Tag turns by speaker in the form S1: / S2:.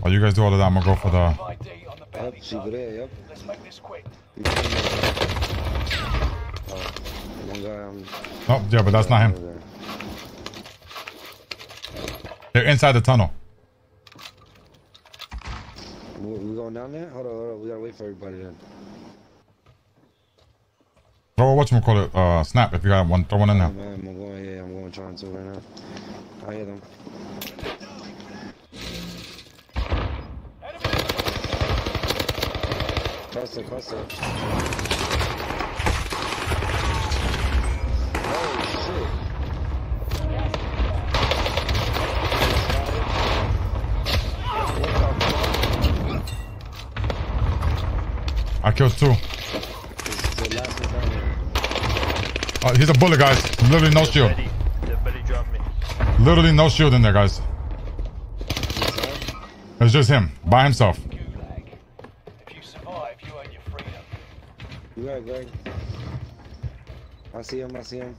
S1: While you guys do all of that, I'm gonna go for the.
S2: ID on the
S3: Yep,
S2: bounty
S3: see over
S2: target.
S3: there, yep.
S2: Let's make this quick.
S3: He's coming there. Oh,
S1: Oh, yeah, but that's not him. They're inside the tunnel.
S3: We, going down there? Hold on, hold on. We gotta wait for everybody then.
S1: Throw a whatchamacallit, uh, snap if you got one. Throw one in
S3: Oh,
S1: there.
S3: man, I'm going, yeah, I'm going trying to right now. I hear them. Oh, shit.
S1: I killed two. Uh, he's a bullet, guys. Literally no shield. Literally no shield in there, guys. It's just him by himself.
S2: You your freedom.
S3: Greg? I see him, I see him.